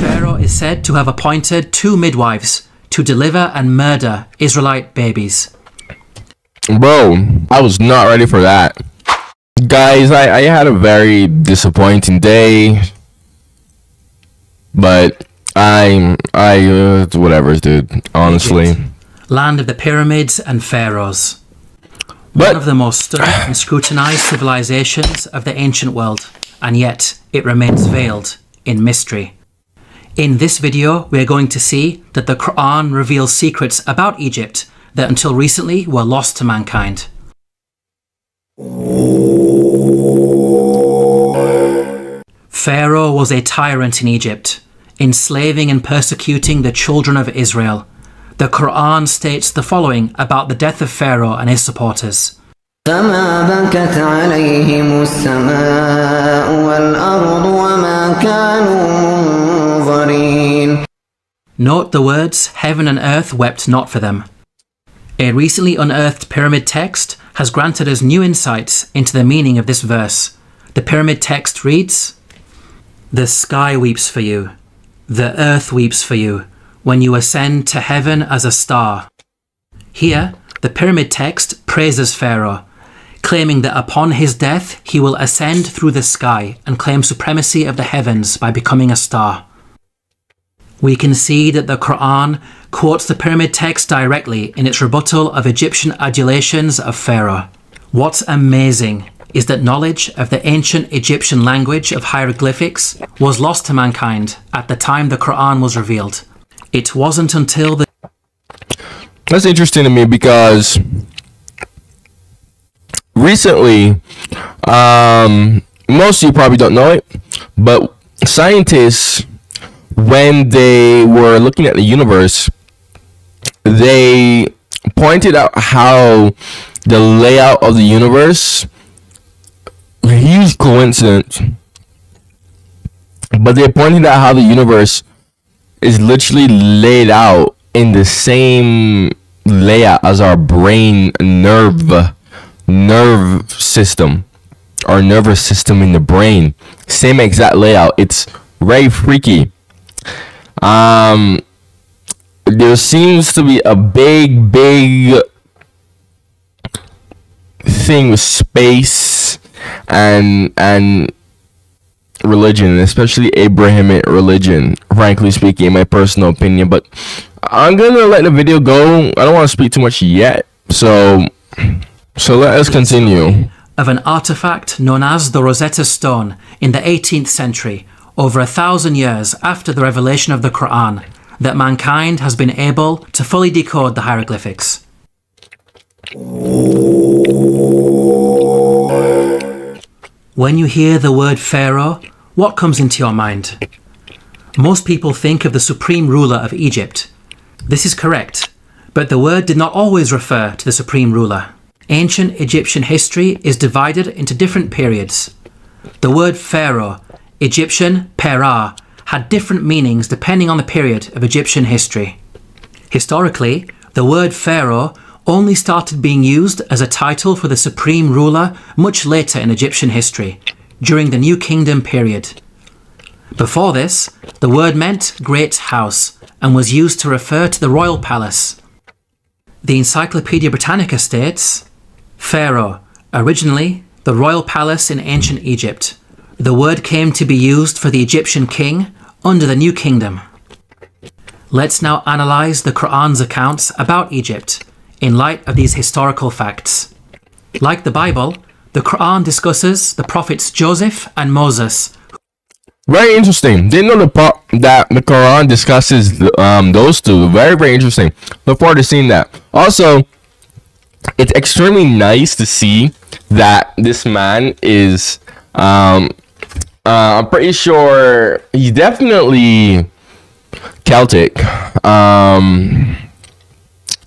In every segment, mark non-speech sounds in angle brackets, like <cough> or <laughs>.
Pharaoh is said to have appointed two midwives to deliver and murder Israelite babies. Bro, I was not ready for that. Guys, I, I had a very disappointing day. But I, I, uh, whatever, dude. Honestly. Egypt, land of the pyramids and pharaohs. But One of the most studied and scrutinized civilizations of the ancient world, and yet it remains veiled in mystery. In this video, we are going to see that the Quran reveals secrets about Egypt that until recently were lost to mankind. Pharaoh was a tyrant in Egypt, enslaving and persecuting the children of Israel. The Quran states the following about the death of Pharaoh and his supporters. فما بكت عليهم السماء والأرض وما كانوا منظرين Note the words, Heaven and earth wept not for them. A recently unearthed pyramid text has granted us new insights into the meaning of this verse. The pyramid text reads The sky weeps for you, the earth weeps for you, when you ascend to heaven as a star. Here, the pyramid text praises Pharaoh, claiming that upon his death he will ascend through the sky and claim supremacy of the heavens by becoming a star. We can see that the Quran quotes the pyramid text directly in its rebuttal of Egyptian adulations of Pharaoh. What's amazing is that knowledge of the ancient Egyptian language of hieroglyphics was lost to mankind at the time the Quran was revealed. It wasn't until the that's interesting to me because recently, um, most of you probably don't know it, but scientists, when they were looking at the universe, they pointed out how the layout of the universe, huge coincidence, but they pointed out how the universe is literally laid out in the same layout as our brain nerve nerve system our nervous system in the brain same exact layout it's very freaky um there seems to be a big big thing with space and and religion, especially Abrahamic religion, frankly speaking, in my personal opinion. But I'm gonna let the video go. I don't want to speak too much yet. So so let us continue. of an artifact known as the Rosetta Stone in the 18th century, over a thousand years after the revelation of the Quran, that mankind has been able to fully decode the hieroglyphics. When you hear the word Pharaoh, what comes into your mind? Most people think of the supreme ruler of Egypt. This is correct, but the word did not always refer to the supreme ruler. Ancient Egyptian history is divided into different periods. The word Pharaoh, Egyptian Perah, had different meanings depending on the period of Egyptian history. Historically, the word Pharaoh only started being used as a title for the supreme ruler much later in Egyptian history, during the New Kingdom period. Before this, the word meant great house and was used to refer to the royal palace. The Encyclopedia Britannica states Pharaoh, originally the royal palace in ancient Egypt. The word came to be used for the Egyptian king under the New Kingdom. Let's now analyze the Quran's accounts about Egypt in light of these historical facts. Like the Bible, the Quran discusses the prophets Joseph and Moses, Very interesting. Didn't know the part that the Quran discusses um those two. Very very interesting. Look forward to seeing that. Also, it's extremely nice to see that this man is um uh, I'm pretty sure he's definitely Celtic. Um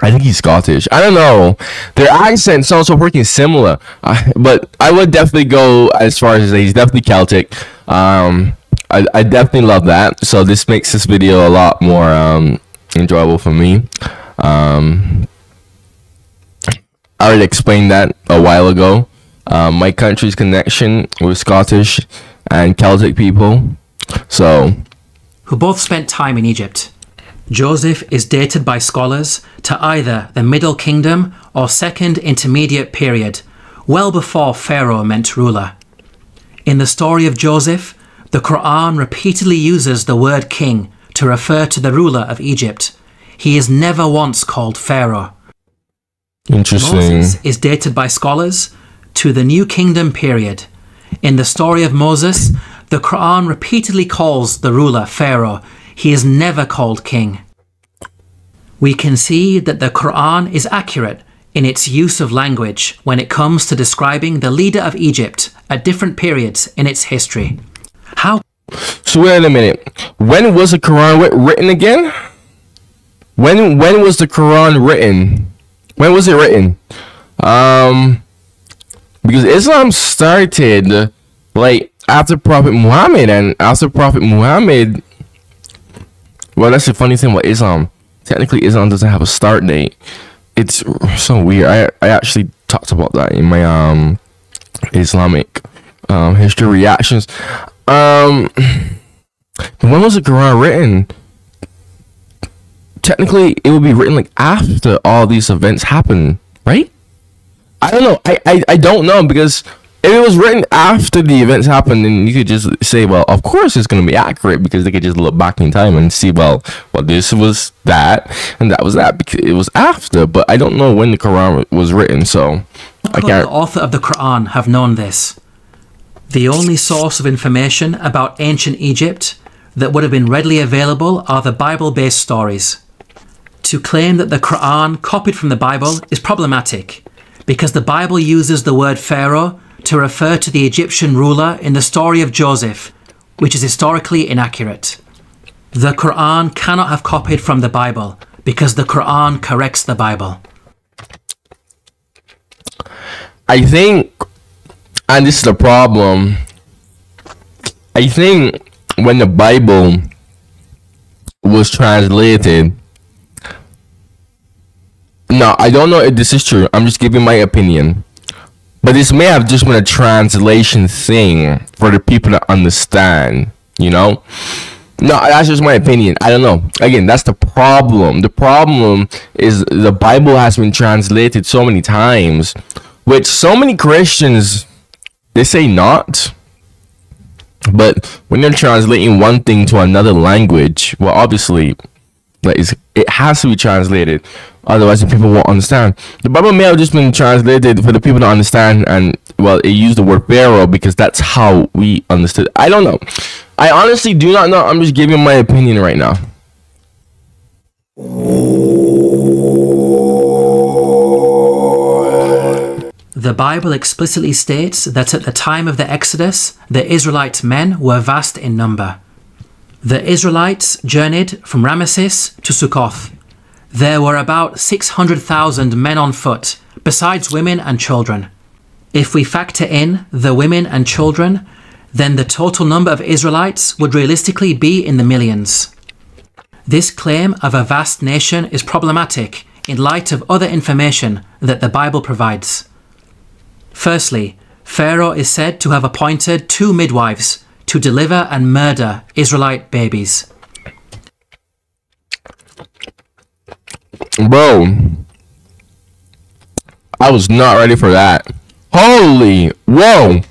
I think he's Scottish. I don't know. Their accents also working similar, I, but I would definitely go as far as he's definitely Celtic. Um, I, I definitely love that. So this makes this video a lot more um, enjoyable for me. Um, I already explained that a while ago. Um, my country's connection with Scottish and Celtic people. So who both spent time in Egypt. Joseph is dated by scholars to either the Middle Kingdom or Second Intermediate Period, well before Pharaoh meant ruler. In the story of Joseph, the Quran repeatedly uses the word king to refer to the ruler of Egypt. He is never once called Pharaoh. Interesting. Moses is dated by scholars to the New Kingdom period. In the story of Moses, the Quran repeatedly calls the ruler Pharaoh. He is never called king. We can see that the Quran is accurate in its use of language when it comes to describing the leader of Egypt at different periods in its history. How So wait a minute. When was the Quran written again? When when was the Quran written? When was it written? Um, because Islam started like after Prophet Muhammad, and after Prophet Muhammad. Well, that's the funny thing about Islam. Technically, Islam doesn't have a start date. It's so weird. I I actually talked about that in my um Islamic um history reactions. Um, <clears throat> when was the Quran written? Technically, it would be written like after all these events happen, right? I don't know. I, I, I don't know because if it was written after the events happened, then you could just say, well, of course it's going to be accurate because they could just look back in time and see, well, well, this was that and that was that because it was after. But I don't know when the Quran was written, so I could the can't. author of the Quran have known this? The only source of information about ancient Egypt that would have been readily available are the Bible based stories. To claim that the Quran copied from the Bible is problematic because the Bible uses the word Pharaoh to refer to the Egyptian ruler in the story of Joseph, which is historically inaccurate. The Quran cannot have copied from the Bible because the Quran corrects the Bible. I think, and this is the problem. I think when the Bible was translated, no, I don't know if this is true. I'm just giving my opinion. But this may have just been a translation thing for the people to understand, you know? No, that's just my opinion. I don't know. Again, that's the problem. The problem is the Bible has been translated so many times, which so many Christians they say not. But when you're translating one thing to another language, well, obviously, like it has to be translated. Otherwise, the people won't understand. The Bible may have just been translated for the people to understand, and well, it used the word Pharaoh because that's how we understood. I don't know. I honestly do not know. I'm just giving my opinion right now. The Bible explicitly states that at the time of the Exodus, the Israelite men were vast in number. The Israelites journeyed from Ramesses to Sukkoth. There were about 600,000 men on foot, besides women and children. If we factor in the women and children, then the total number of Israelites would realistically be in the millions. This claim of a vast nation is problematic in light of other information that the Bible provides. Firstly, Pharaoh is said to have appointed two midwives to deliver and murder Israelite babies. Bro, I was not ready for that. Holy, whoa.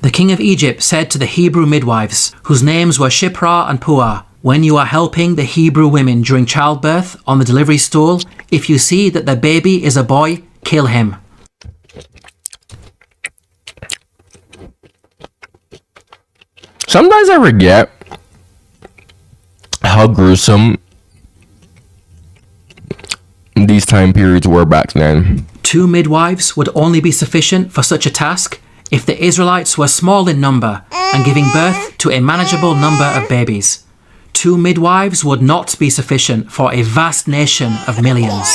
The king of Egypt said to the Hebrew midwives, whose names were Shiphrah and Puah, When you are helping the Hebrew women during childbirth on the delivery stool, if you see that the baby is a boy, kill him. Sometimes I forget how gruesome these time periods were back then. Two midwives would only be sufficient for such a task if the Israelites were small in number and giving birth to a manageable number of babies. Two midwives would not be sufficient for a vast nation of millions.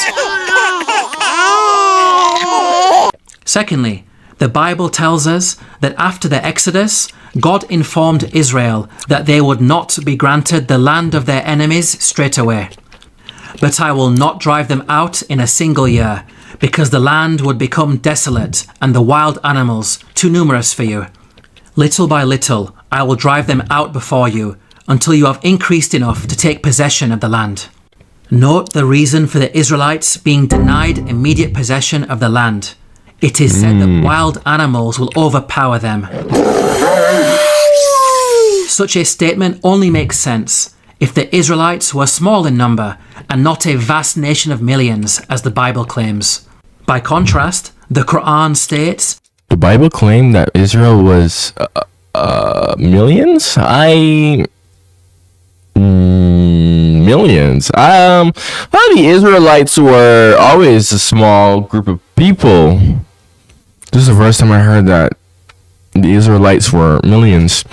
Secondly, the Bible tells us that after the Exodus, God informed Israel that they would not be granted the land of their enemies straight away. But I will not drive them out in a single year, because the land would become desolate and the wild animals too numerous for you. Little by little, I will drive them out before you, until you have increased enough to take possession of the land. Note the reason for the Israelites being denied immediate possession of the land. It is said that wild animals will overpower them. Such a statement only makes sense if the Israelites were small in number and not a vast nation of millions, as the Bible claims. By contrast, the Quran states The Bible claimed that Israel was uh, uh, millions. I Mm, millions. Um, well, the Israelites were always a small group of people. This is the first time I heard that the Israelites were millions.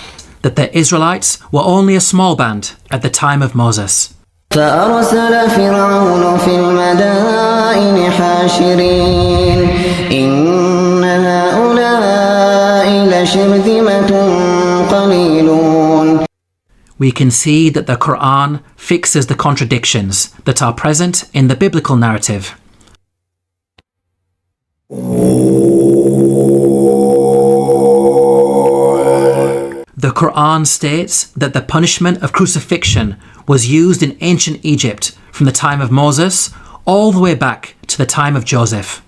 that the Israelites were only a small band at the time of Moses. فأرسل فرعون في المدائن حاشرين إن هؤلاء لشرذمة قليلون We can see that the Quran fixes the contradictions that are present in the biblical narrative. The Quran states that the punishment of crucifixion was used in ancient Egypt from the time of Moses all the way back to the time of Joseph.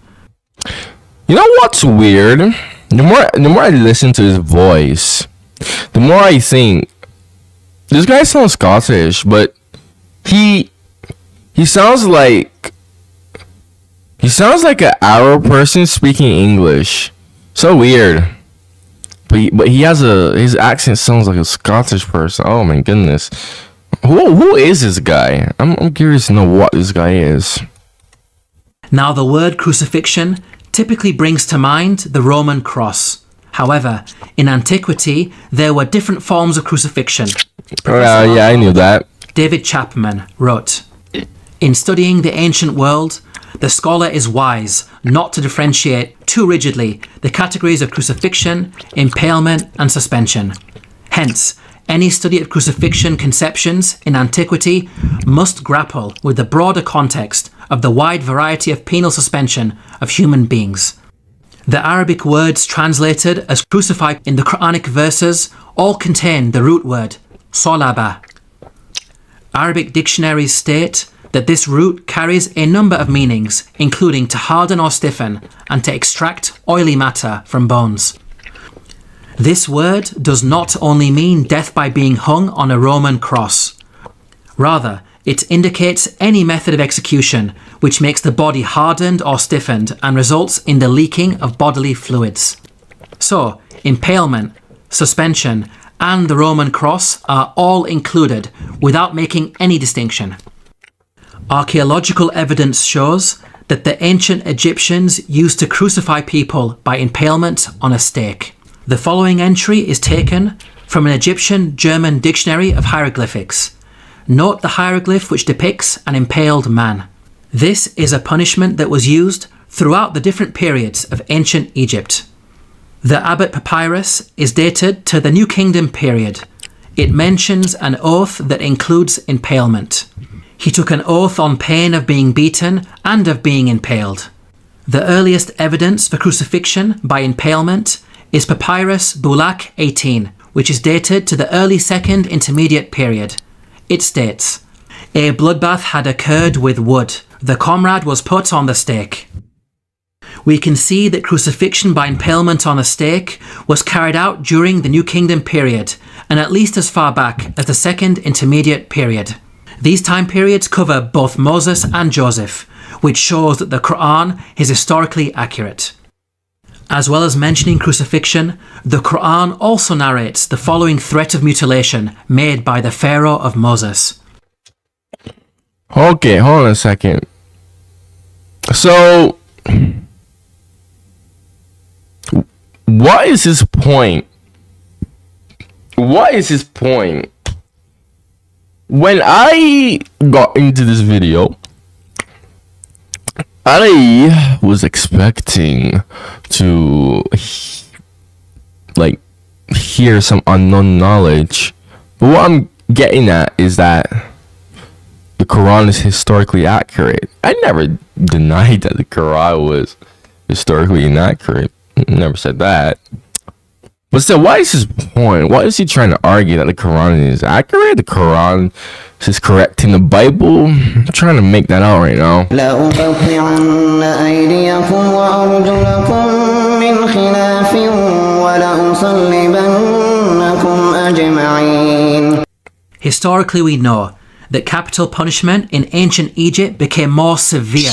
You know what's weird? The more the more I listen to his voice, the more I think this guy sounds Scottish, but he he sounds like he sounds like an Arab person speaking English. So weird. But he, but he has a his accent sounds like a Scottish person. Oh my goodness. Who who is this guy? I'm I'm curious to know what this guy is. Now, the word crucifixion typically brings to mind the Roman cross. However, in antiquity, there were different forms of crucifixion. Uh, yeah, I knew that. David Chapman wrote In studying the ancient world, the scholar is wise not to differentiate too rigidly the categories of crucifixion, impalement, and suspension. Hence, any study of crucifixion conceptions in antiquity must grapple with the broader context of the wide variety of penal suspension of human beings. The Arabic words translated as crucified in the Quranic verses all contain the root word solaba. Arabic dictionaries state that this root carries a number of meanings, including to harden or stiffen and to extract oily matter from bones. This word does not only mean death by being hung on a Roman cross. Rather, it indicates any method of execution which makes the body hardened or stiffened and results in the leaking of bodily fluids. So, impalement, suspension, and the Roman cross are all included without making any distinction. Archaeological evidence shows that the ancient Egyptians used to crucify people by impalement on a stake. The following entry is taken from an Egyptian German dictionary of hieroglyphics. Note the hieroglyph which depicts an impaled man. This is a punishment that was used throughout the different periods of ancient Egypt. The Abbott Papyrus is dated to the New Kingdom period. It mentions an oath that includes impalement. He took an oath on pain of being beaten and of being impaled. The earliest evidence for crucifixion by impalement is Papyrus Bulak 18, which is dated to the early Second Intermediate period. It states A bloodbath had occurred with wood. The comrade was put on the stake. We can see that crucifixion by impalement on a stake was carried out during the New Kingdom period and at least as far back as the Second Intermediate period. These time periods cover both Moses and Joseph, which shows that the Quran is historically accurate. As well as mentioning crucifixion, the Quran also narrates the following threat of mutilation made by the Pharaoh of Moses. Okay, hold on a second. So, what is his point? What is his point? When I got into this video, I was expecting to like hear some unknown knowledge. But what I'm getting at is that the Quran is historically accurate. I never denied that the Quran was historically inaccurate. Never said that. But still, is his point? Why is he trying to argue that the Quran is accurate? The Quran is correct in the Bible? I'm trying to make that out right now. Historically, we know that capital punishment in ancient Egypt became more severe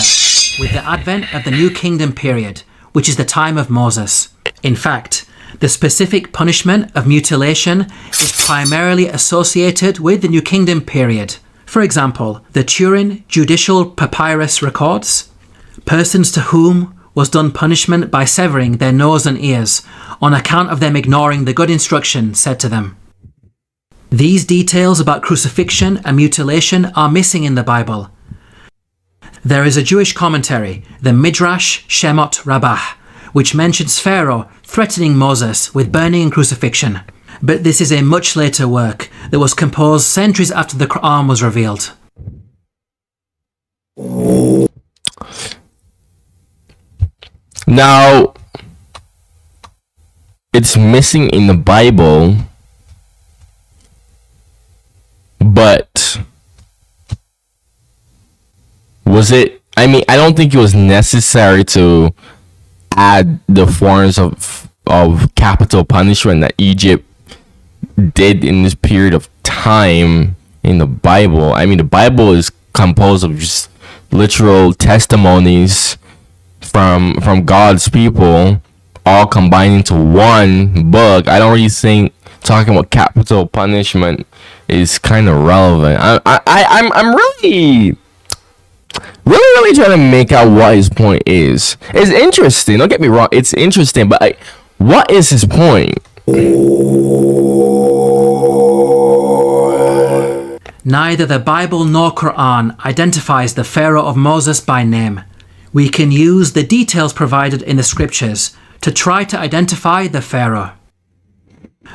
with the advent of the New Kingdom period, which is the time of Moses. In fact, the specific punishment of mutilation is primarily associated with the New Kingdom period. For example, the Turin Judicial Papyrus records persons to whom was done punishment by severing their nose and ears on account of them ignoring the good instruction said to them. These details about crucifixion and mutilation are missing in the Bible. There is a Jewish commentary, the Midrash Shemot Rabbah, which mentions Pharaoh threatening Moses with burning and crucifixion. But this is a much later work that was composed centuries after the Quran was revealed. Now, it's missing in the Bible, but was it? I mean, I don't think it was necessary to add the forms of of capital punishment that Egypt did in this period of time in the Bible. I mean, the Bible is composed of just literal testimonies from from God's people all combined into one book. I don't really think talking about capital punishment is kind of relevant. I I I- I'm I'm really really really trying to make out what his point is. It's interesting. Don't get me wrong. It's interesting, but I, what is his point? Neither the Bible nor Quran identifies the Pharaoh of Moses by name. We can use the details provided in the scriptures to try to identify the Pharaoh.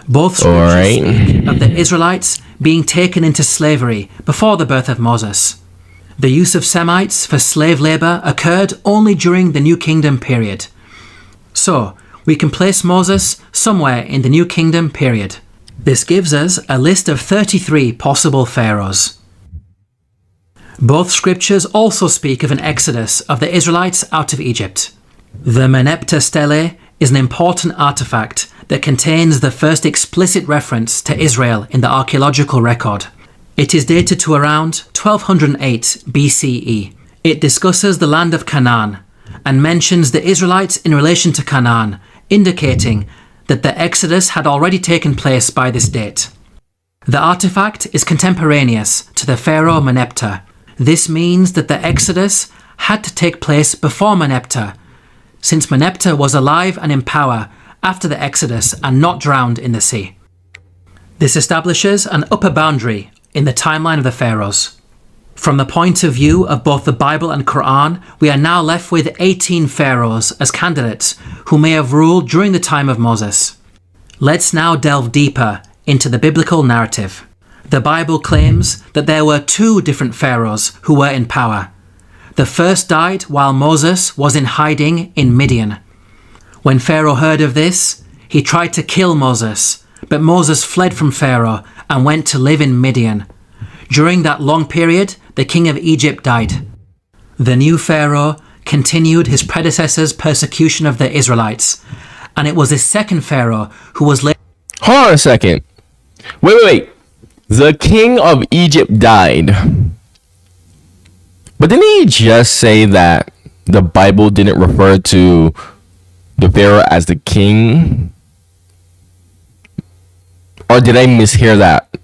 Both scriptures Alright. speak of the Israelites being taken into slavery before the birth of Moses. The use of Semites for slave labor occurred only during the New Kingdom period. So, we can place Moses somewhere in the New Kingdom period. This gives us a list of 33 possible pharaohs. Both scriptures also speak of an exodus of the Israelites out of Egypt. The Merneptah stele is an important artifact that contains the first explicit reference to Israel in the archaeological record. It is dated to around 1208 BCE. It discusses the land of Canaan and mentions the Israelites in relation to Canaan, indicating that the exodus had already taken place by this date. The artifact is contemporaneous to the pharaoh Merneptah. This means that the exodus had to take place before Merneptah, since Merneptah was alive and in power after the exodus and not drowned in the sea. This establishes an upper boundary in the timeline of the pharaohs. From the point of view of both the Bible and Quran, we are now left with 18 pharaohs as candidates who may have ruled during the time of Moses. Let's now delve deeper into the biblical narrative. The Bible claims that there were two different pharaohs who were in power. The first died while Moses was in hiding in Midian. When Pharaoh heard of this, he tried to kill Moses, but Moses fled from Pharaoh and went to live in Midian. During that long period, the king of Egypt died. The new Pharaoh continued his predecessor's persecution of the Israelites, and it was his second Pharaoh who was later. Hold on a second. Wait, wait, wait. The king of Egypt died. But didn't he just say that the Bible didn't refer to the Pharaoh as the king? Or did I mishear that?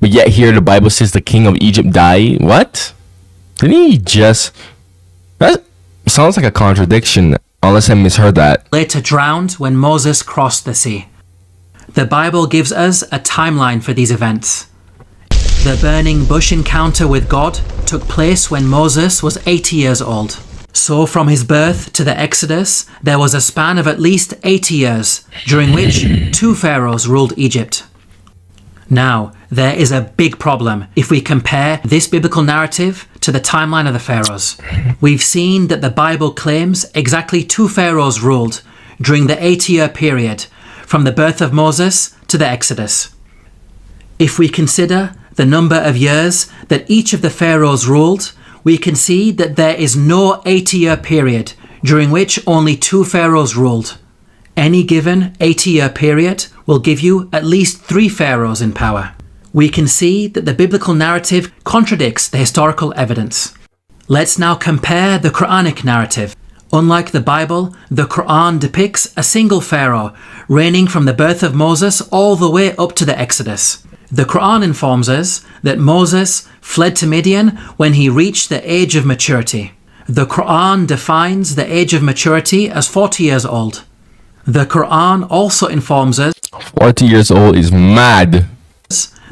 But yet here the Bible says the king of Egypt died? What? Didn't he just... That sounds like a contradiction, unless I misheard that. later drowned when Moses crossed the sea. The Bible gives us a timeline for these events. The burning bush encounter with God took place when Moses was 80 years old. So, from his birth to the Exodus, there was a span of at least 80 years, during which two pharaohs ruled Egypt. Now, there is a big problem if we compare this biblical narrative to the timeline of the pharaohs. We've seen that the Bible claims exactly two pharaohs ruled during the 80 year period from the birth of Moses to the Exodus. If we consider the number of years that each of the pharaohs ruled, we can see that there is no 80 year period during which only two pharaohs ruled. Any given 80 year period will give you at least three pharaohs in power. We can see that the biblical narrative contradicts the historical evidence. Let's now compare the Quranic narrative. Unlike the Bible, the Quran depicts a single pharaoh reigning from the birth of Moses all the way up to the Exodus. The Quran informs us that Moses fled to Midian when he reached the age of maturity. The Quran defines the age of maturity as 40 years old. The Quran also informs us 40 years old is mad.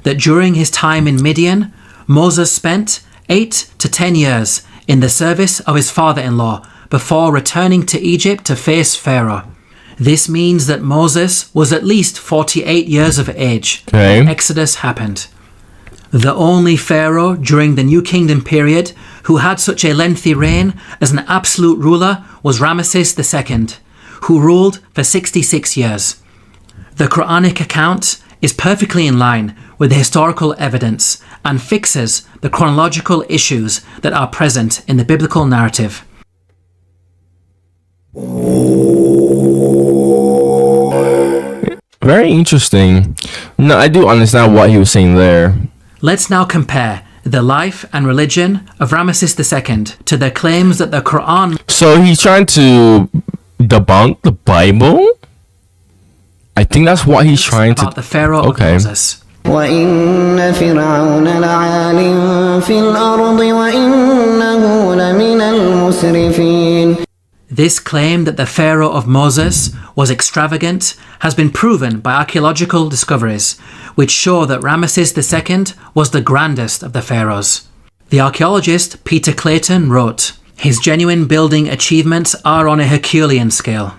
That during his time in Midian, Moses spent 8 to 10 years in the service of his father in law before returning to Egypt to face Pharaoh. This means that Moses was at least 48 years of age Okay. when Exodus happened. The only Pharaoh during the New Kingdom period who had such a lengthy reign as an absolute ruler was Ramesses II, who ruled for 66 years. The Quranic account is perfectly in line with the historical evidence and fixes the chronological issues that are present in the biblical narrative. Very interesting. No, I do understand what he was saying there. Let's now compare the life and religion of Ramesses II to the claims that the Quran So he's trying to debunk the Bible? I think that's what he's trying about to. the Pharaoh Okay. of Moses. وإن فرعون لعال في الأرض وإنه لمن المسرفين This claim that the Pharaoh of Moses was extravagant has been proven by archaeological discoveries, which show that Ramesses II was the grandest of the pharaohs. The archaeologist Peter Clayton wrote, His genuine building achievements are on a Herculean scale.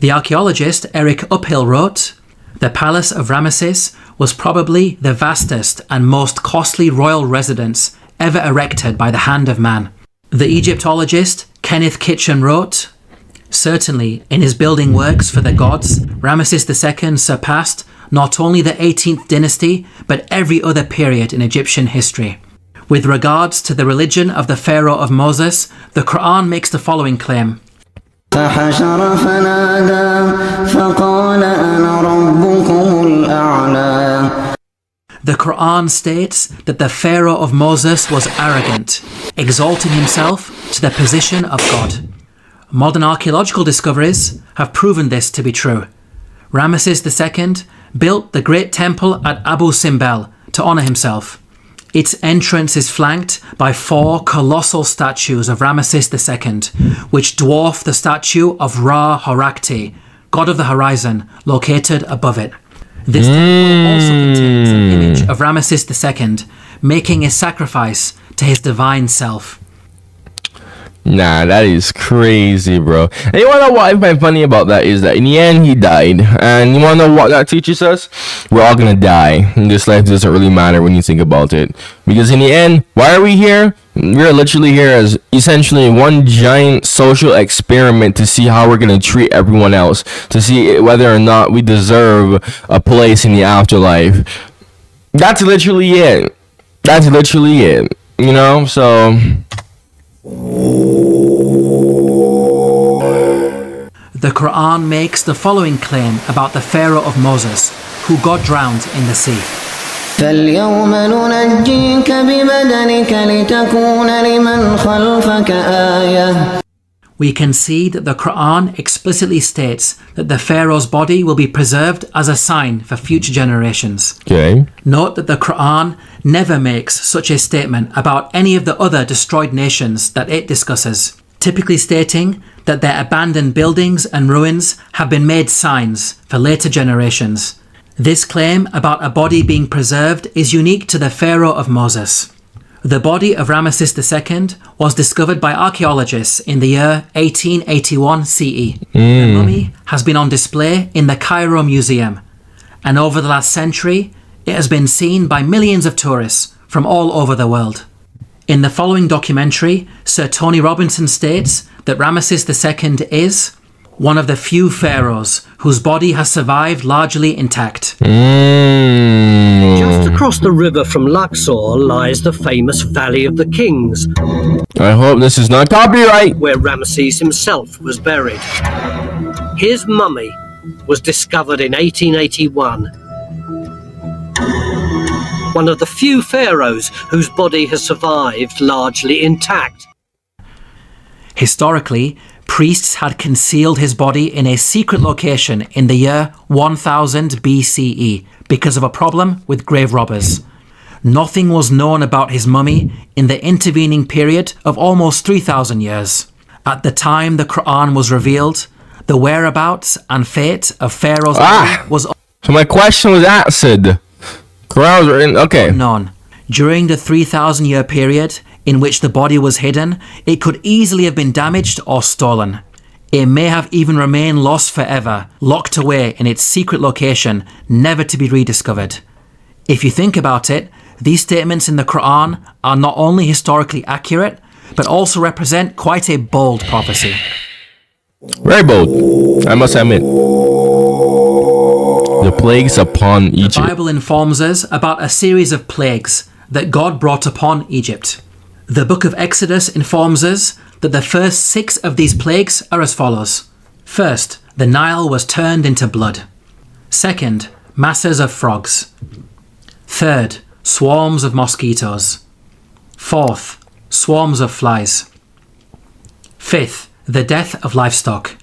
The archaeologist Eric Uphill wrote, The palace of Ramesses was probably the vastest and most costly royal residence ever erected by the hand of man. The Egyptologist Kenneth Kitchen wrote, Certainly, in his building works for the gods, Ramesses II surpassed not only the 18th dynasty, but every other period in Egyptian history. With regards to the religion of the Pharaoh of Moses, the Quran makes the following claim فحشر فنادى فقال أنا ربكم الأعلى The Quran states that the Pharaoh of Moses was arrogant, exalting himself to the position of God. Modern archaeological discoveries have proven this to be true. Ramesses II built the great temple at Abu Simbel to honor himself. Its entrance is flanked by four colossal statues of Ramesses II, which dwarf the statue of Ra Horakhti, god of the horizon, located above it. This temple also contains an image hmm. of Ramesses II making a sacrifice to his divine self. Nah, that is crazy, bro. And you wanna know what I find funny about that is that in the end he died. And you wanna know what that teaches us? We're all gonna die. This life doesn't really matter when you think about it. Because in the end, why are we here? We're literally here as essentially one giant social experiment to see how we're gonna treat everyone else, to see whether or not we deserve a place in the afterlife. That's literally it. That's literally it. You know, so The Quran makes the following claim about the Pharaoh of Moses, who God drowned in the sea. فاليوم ننجيك ببدنك لتكون لمن خلفك آية we can see that the Quran explicitly states that the Pharaoh's body will be preserved as a sign for future generations. okay. Note that the Quran never makes such a statement about any of the other destroyed nations that it discusses, typically stating that their abandoned buildings and ruins have been made signs for later generations. This claim about a body being preserved is unique to the Pharaoh of Moses. The body of Ramesses II was discovered by archaeologists in the year 1881 CE. The hmm. mummy has been on display in the Cairo Museum, and over the last century, it has been seen by millions of tourists from all over the world. In the following documentary, Sir Tony Robinson states that Ramesses II is one of the few pharaohs whose body has survived largely intact. Mm. Just across the river from Luxor lies the famous Valley of the Kings, I hope this is not copyright. where Ramesses himself was buried. His mummy was discovered in 1881. One of the few pharaohs whose body has survived largely intact. Historically, priests had concealed his body in a secret location in the year 1000 BCE because of a problem with grave robbers. Nothing was known about his mummy in the intervening period of almost 3,000 years. At the time the Quran was revealed, the whereabouts and fate of Pharaoh's Ah! was So my question was answered. Quran was written. Okay. unknown. During the 3,000 year period in which the body was hidden, it could easily have been damaged or stolen. It may have even remained lost forever, locked away in its secret location, never to be rediscovered. If you think about it, these statements in the Quran are not only historically accurate, but also represent quite a bold prophecy. Very bold. I must admit. The plagues upon Egypt. The Bible informs us about a series of plagues that God brought upon Egypt. The book of Exodus informs us that the first six of these plagues are as follows. First, the Nile was turned into blood. Second, masses of frogs. Third, swarms of mosquitoes. Fourth, swarms of flies. Fifth, the death of livestock.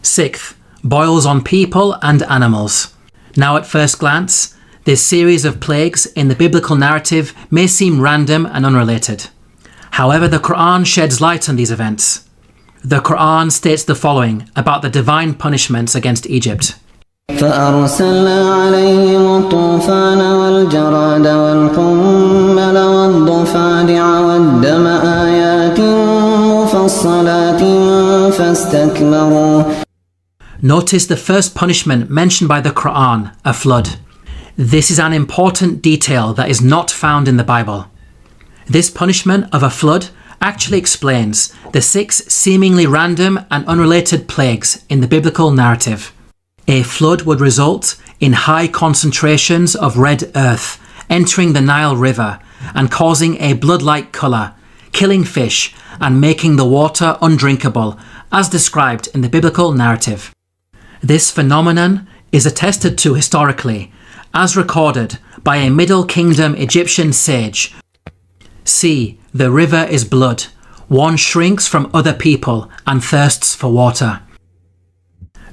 Sixth, boils on people and animals. Now, at first glance, this series of plagues in the biblical narrative may seem random and unrelated. However, the Quran sheds light on these events. The Quran states the following about the divine punishments against Egypt. فأرسلنا عليهم الطوفان والجراد والقمل والضفادع والدم آيات مفصلات فاستكبروا Notice the first punishment mentioned by the Quran, a flood. This is an important detail that is not found in the Bible. This punishment of a flood actually explains the six seemingly random and unrelated plagues in the biblical narrative. A flood would result in high concentrations of red earth entering the Nile River and causing a blood like colour, killing fish and making the water undrinkable, as described in the biblical narrative. This phenomenon is attested to historically, as recorded by a Middle Kingdom Egyptian sage. See, the river is blood. One shrinks from other people and thirsts for water.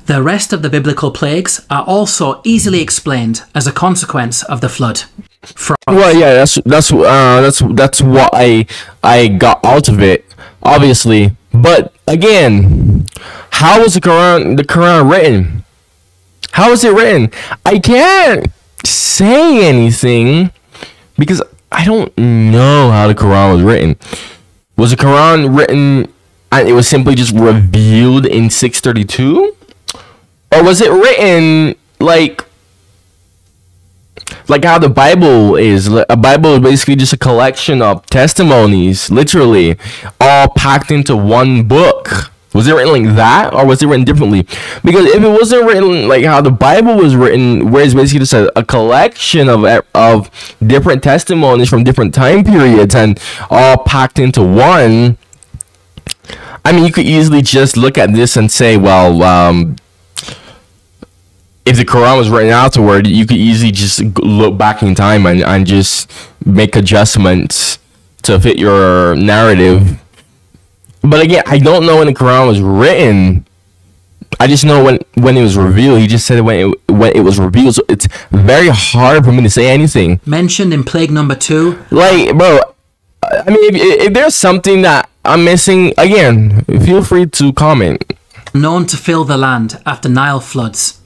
The rest of the biblical plagues are also easily explained as a consequence of the flood. Well, yeah, that's that's uh that's that's what I I got out of it, obviously. But again, how was the Quran the Quran written? How is it written? I can't say anything because I don't know how the Quran was written. Was the Quran written and it was simply just revealed in 632? Or was it written like like how the Bible is. A Bible is basically just a collection of testimonies, literally, all packed into one book. Was it written like that, or was it written differently? Because if it wasn't written like how the Bible was written, where it's basically just a, a collection of of different testimonies from different time periods and all packed into one, I mean, you could easily just look at this and say, well, um, if the Quran was written afterward, you could easily just look back in time and, and just make adjustments to fit your narrative. But again, I don't know when the Quran was written. I just know when when it was revealed. He just said it when it, when it was revealed. So it's very hard for me to say anything. Mentioned in plague number two, Like, bro, I mean, if, if there's something that I'm missing, again, feel free to comment. known to fill the land after Nile floods.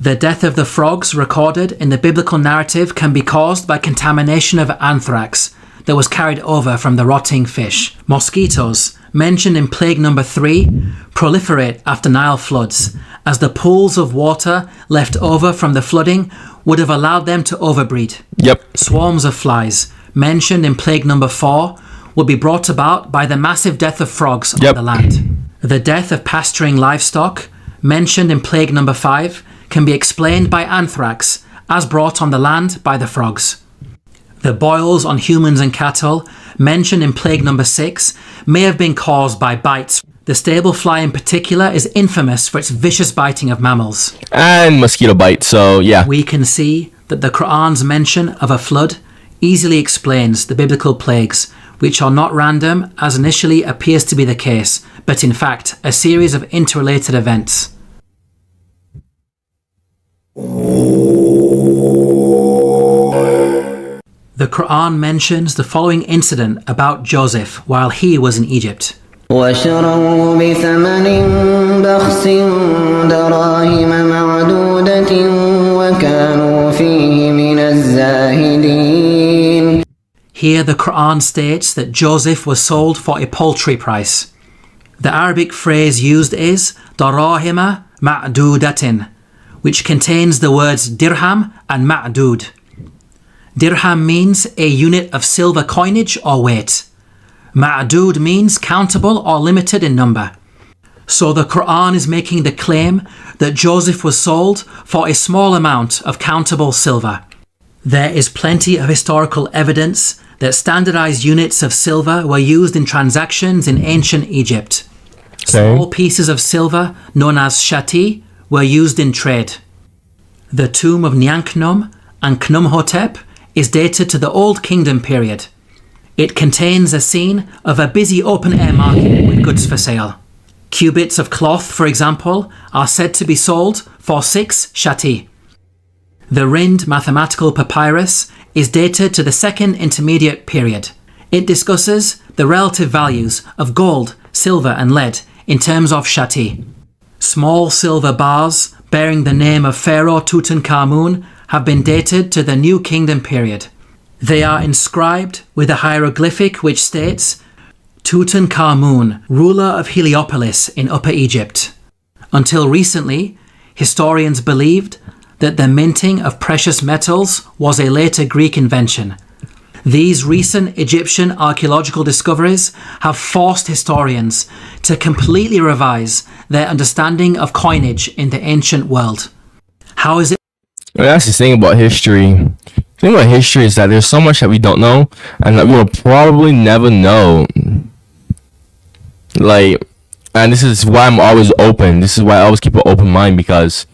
The death of the frogs recorded in the biblical narrative can be caused by contamination of anthrax that was carried over from the rotting fish. Mosquitoes, mentioned in plague number 3, proliferate after Nile floods, as the pools of water left over from the flooding would have allowed them to overbreed. Yep. Swarms of flies, mentioned in plague number 4, would be brought about by the massive death of frogs Yep. on the land. The death of pasturing livestock, mentioned in plague number 5, can be explained by anthrax, as brought on the land by the frogs. The boils on humans and cattle, mentioned in plague number 6, may have been caused by bites. The stable fly in particular is infamous for its vicious biting of mammals. And mosquito bite. So yeah. We can see that the Quran's mention of a flood easily explains the biblical plagues, which are not random as initially appears to be the case, but in fact a series of interrelated events. The Quran mentions the following incident about Joseph while he was in Egypt. وشروه بثمن بخس دراهم معدودة وكانوا فيه من الزاهدين Here the Quran states that Joseph was sold for a paltry price. The Arabic phrase used is darahima ma'dudatin, which contains the words dirham and ma'dud. Dirham means a unit of silver coinage or weight. Ma'dud means countable or limited in number. So the Quran is making the claim that Joseph was sold for a small amount of countable silver. There is plenty of historical evidence that standardized units of silver were used in transactions in ancient Egypt. Small pieces of silver, known as shati, were used in trade. The tomb of Niankhkhnum and Khnumhotep is dated to the Old Kingdom period. It contains a scene of a busy open air market with goods for sale. Cubits of cloth, for example, are said to be sold for six shati. The Rhind mathematical papyrus is dated to the Second Intermediate Period. It discusses the relative values of gold, silver, and lead in terms of shati. Small silver bars bearing the name of Pharaoh Tutankhamun have been dated to the New Kingdom period. They are inscribed with a hieroglyphic which states Tutankhamun, ruler of Heliopolis in Upper Egypt. Until recently, historians believed that the minting of precious metals was a later Greek invention. These recent Egyptian archaeological discoveries have forced historians to completely revise their understanding of coinage in the ancient world. How is it that's the thing about history. The thing about history is that there's so much that we don't know, and that we will probably never know. Like, and this is why I'm always open. This is why I always keep an open mind because,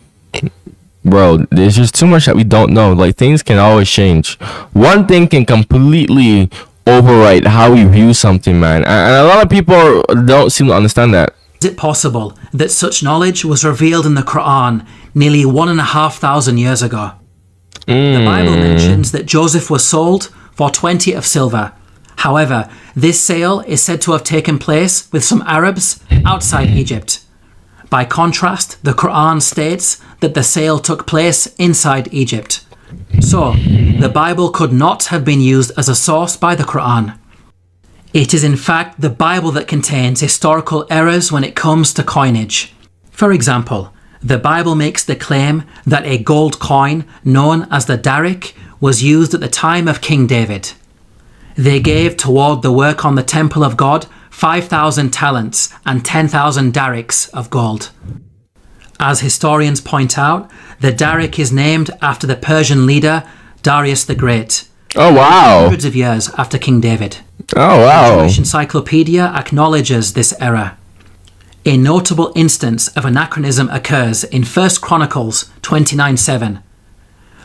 bro, there's just too much that we don't know. Like, things can always change. One thing can completely overwrite how we view something, man. And a lot of people don't seem to understand that. Is it possible that such knowledge was revealed in the Quran nearly one and a half thousand years ago? The Bible hmm. mentions that Joseph was sold for 20 of silver. However, this sale is said to have taken place with some Arabs outside Egypt. By contrast, the Quran states that the sale took place inside Egypt. So, the Bible could not have been used as a source by the Quran. It is in fact the Bible that contains historical errors when it comes to coinage. For example, the Bible makes the claim that a gold coin known as the Daric was used at the time of King David. They gave toward the work on the temple of God 5,000 talents and 10,000 darics of gold. As historians point out, the Daric is named after the Persian leader Darius the Great, Oh, wow. hundreds of years after King David. Oh, wow. Jewish Encyclopedia acknowledges this error. A notable instance of anachronism occurs in 1 Chronicles 29:7.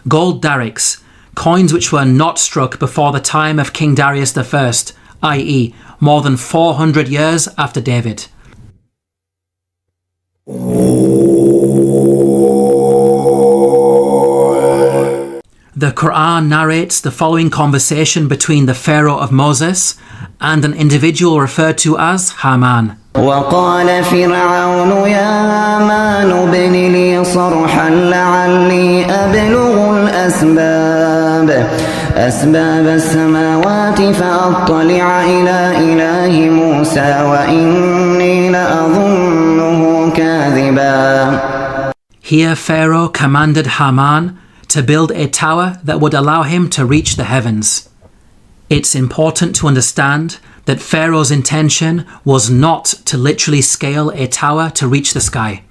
Gold darics, coins which were not struck before the time of King Darius I, i.e., more than 400 years after David. The Quran narrates the following conversation between the Pharaoh of Moses and an individual referred to as Haman. وقال فرعون يا هامان ابن لي صرحا لعلي أبلغ الأسباب أسباب السماوات فأطلع إلى إله موسى وإني لأظنه كاذبا Here Pharaoh commanded Haman to build a tower that would allow him to reach the heavens. It's important to understand that Pharaoh's intention was not to literally scale a tower to reach the sky.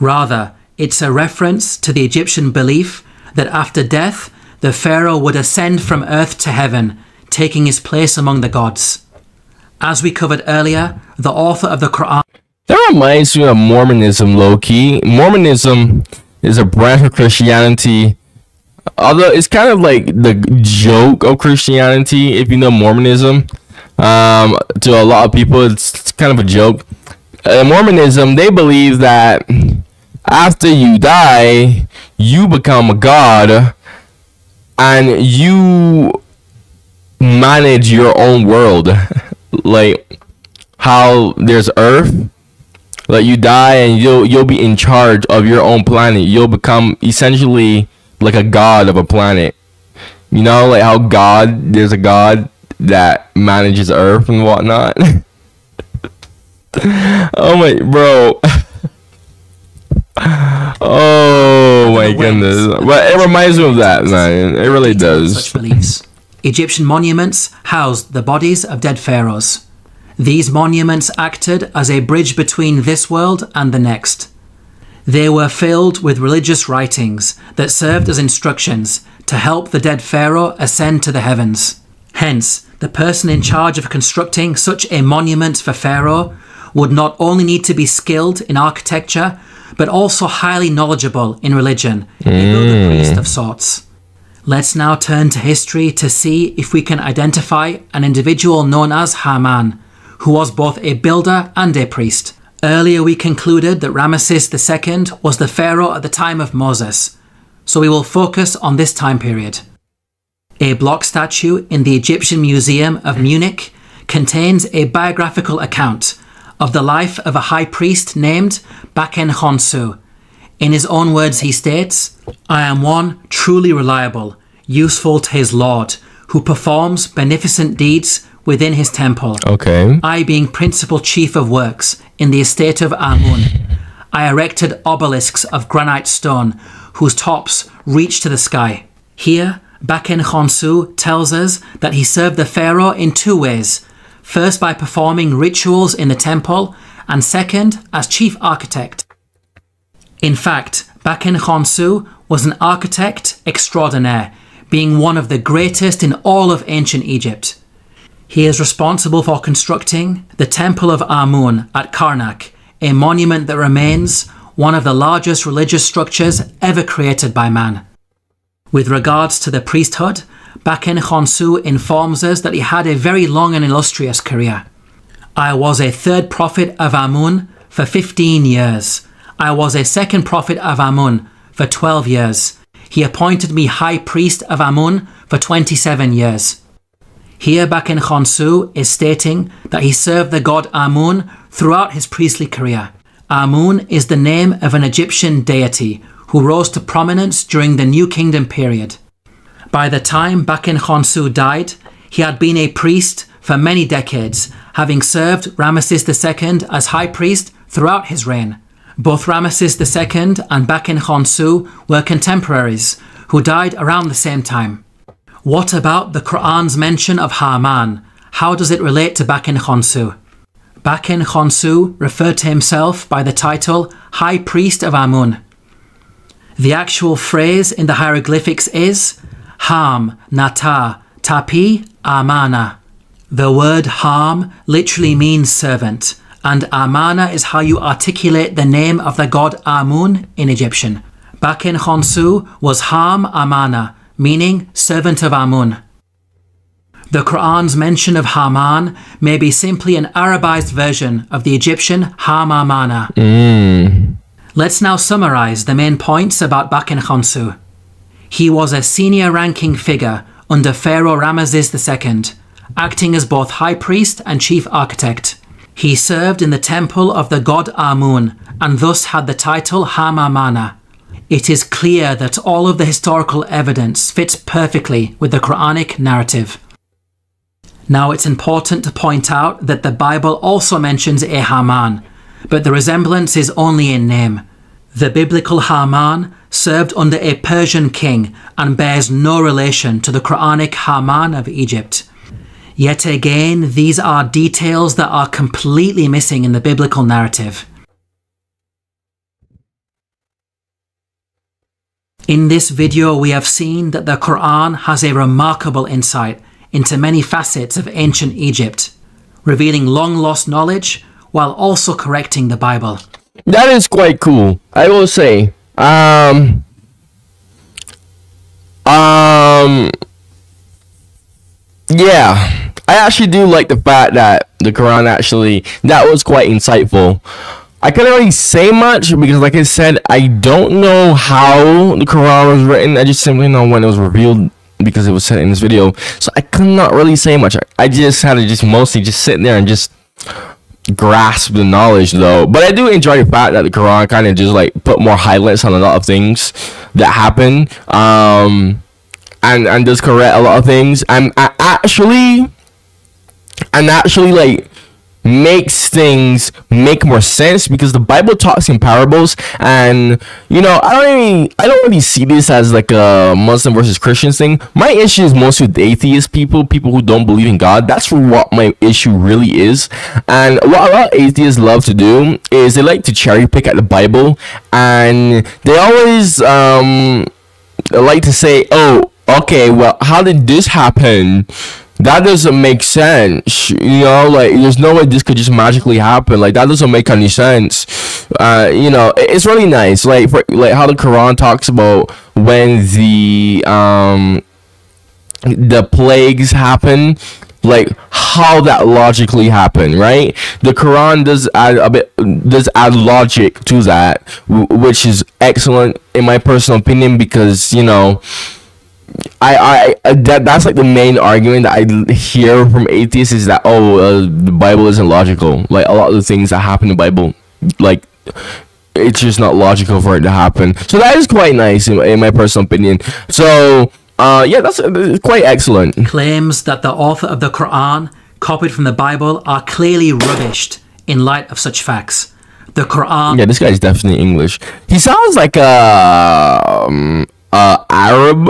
Rather, it's a reference to the Egyptian belief that after death, the Pharaoh would ascend from earth to heaven, taking his place among the gods. As we covered earlier, the author of the Quran That reminds me of Mormonism, low key. Mormonism is a branch of Christianity. Although it's kind of like the joke of Christianity, if you know Mormonism. Um, to a lot of people, it's, kind of a joke. Uh, Mormonism, they believe that after you die, you become a god and you manage your own world. <laughs> like how there's Earth, like you die and you'll you'll be in charge of your own planet. You'll become essentially like a god of a planet. You know, like how God there's a god that manages Earth and whatnot. <laughs> oh my bro. <laughs> oh my goodness. But it reminds me of that, man. It really does. such beliefs. Egyptian monuments housed the bodies of dead pharaohs. These monuments acted as a bridge between this world and the next. They were filled with religious writings that served as instructions to help the dead pharaoh ascend to the heavens. Hence, the person in charge of constructing such a monument for pharaoh would not only need to be skilled in architecture, but also highly knowledgeable in religion, a builder priest of sorts. Let's now turn to history to see if we can identify an individual known as Haman, who was both a builder and a priest. Earlier, we concluded that Ramesses II was the pharaoh at the time of Moses, so we will focus on this time period. A block statue in the Egyptian Museum of Munich contains a biographical account of the life of a high priest named Baken Khonsu. In his own words, he states, I am one truly reliable, useful to his Lord, who performs beneficent deeds within his temple. Okay. I being principal chief of works in the estate of Amun. I erected obelisks of granite stone whose tops reach to the sky. Here, Baken Khonsu tells us that he served the pharaoh in two ways. First, by performing rituals in the temple, and second, as chief architect. In fact, Baken Khonsu was an architect extraordinaire, being one of the greatest in all of ancient Egypt. He is responsible for constructing the Temple of Amun at Karnak, a monument that remains one of the largest religious structures ever created by man. With regards to the priesthood, Baken Khonsu informs us that he had a very long and illustrious career. I was a third prophet of Amun for 15 years. I was a second prophet of Amun for 12 years. He appointed me high priest of Amun for 27 years. Here, Baken Khonsu is stating that he served the god Amun throughout his priestly career. Amun is the name of an Egyptian deity who rose to prominence during the New Kingdom period. By the time Baken Khonsu died, he had been a priest for many decades, having served Ramesses II as high priest throughout his reign. Both Ramesses II and Baken Khonsu were contemporaries who died around the same time. What about the Quran's mention of Haman? How does it relate to Baken Khonsu? Baken Khonsu referred to himself by the title High Priest of Amun. The actual phrase in the hieroglyphics is Ham Nata Tapi Amana. The word Ham literally means servant, and Amana is how you articulate the name of the god Amun in Egyptian. Baken Khonsu was Ham Amana, meaning servant of Amun. The Quran's mention of Haman may be simply an Arabized version of the Egyptian Hamamana. Mm. Let's now summarize the main points about Baken Khonsu. He was a senior ranking figure under Pharaoh Ramesses II, acting as both high priest and chief architect. He served in the temple of the god Amun and thus had the title Hamamana. It is clear that all of the historical evidence fits perfectly with the Quranic narrative. Now, it's important to point out that the Bible also mentions a Haman, but the resemblance is only in name. The biblical Haman served under a Persian king and bears no relation to the Quranic Haman of Egypt. Yet again, these are details that are completely missing in the biblical narrative. In this video, we have seen that the Quran has a remarkable insight into many facets of ancient Egypt, revealing long lost knowledge while also correcting the Bible. That is quite cool. I will say. Um. Um. Yeah, I actually do like the fact that the Quran actually that was quite insightful. I couldn't really say much because, like I said, I don't know how the Quran was written. I just simply know when it was revealed because it was said in this video. So I could not really say much. I, I just had to just mostly just sit there and just grasp the knowledge though. But I do enjoy the fact that the Quran kind of just like put more highlights on a lot of things that happen. Um and and does correct a lot of things. And I actually and actually like makes things make more sense because the Bible talks in parables and you know I don't really I don't really see this as like a Muslim versus Christians thing. My issue is mostly with atheist people, people who don't believe in God. That's what my issue really is. And what a lot of atheists love to do is they like to cherry pick at the Bible and they always um like to say, "Oh, okay, well, how did this happen?" That doesn't make sense you know like there's no way this could just magically happen like that doesn't make any sense. Uh you know it's really nice like for like how the quran talks about when the um the plagues happen like how that logically happened right? The quran does add a bit does add logic to that which is excellent in my personal opinion because you know I, I, that that's like the main argument that I hear from atheists is that oh uh, the Bible isn't logical. Like a lot of the things that happen in the Bible, like it's just not logical for it to happen. So that is quite nice in, in my personal opinion. So uh, yeah, that's uh, quite excellent. Claims that the author of the Quran copied from the Bible are clearly rubbished in light of such facts. The Quran. Yeah, this guy's definitely English. He sounds like a um, uh, Arab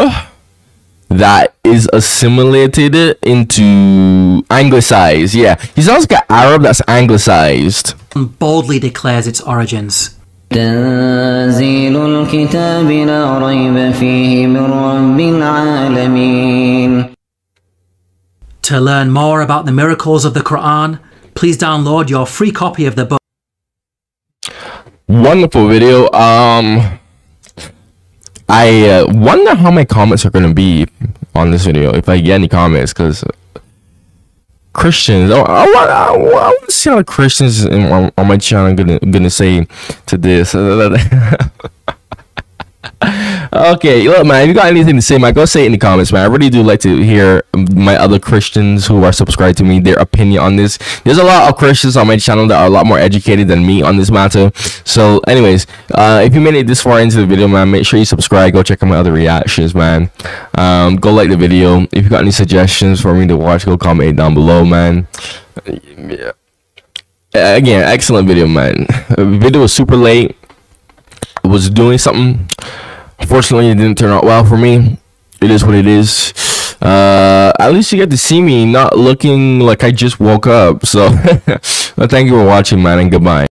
that is assimilated into anglicized. Yeah, he sounds like an Arab that's anglicized. Boldly declares its origins. تنزيل الكتاب لا ريب فيه من رب العالمين To learn more about the miracles of the Quran, please download your free copy of the book. Wonderful video. Um I uh, wonder how my comments are gonna be on this video if I get any comments because Christians. I, I, want, I, want to see how Christians on, on my channel gonna gonna say to this. <laughs> okay, look, man. If you got anything to say, man, go say it in the comments, man. I really do like to hear my other Christians who are subscribed to me their opinion on this. There's a lot of Christians on my channel that are a lot more educated than me on this matter. So, anyways, uh, if you made it this far into the video, man, make sure you subscribe. Go check out my other reactions, man. Um, go like the video. If you got any suggestions for me to watch, go comment down below, man. Yeah. Again, excellent video, man. The <laughs> video was super late. I was doing something Unfortunately, it didn't turn out well for me. It is what it is. Uh, at least you get to see me not looking like I just woke up. So, <laughs> thank you for watching, man, and goodbye.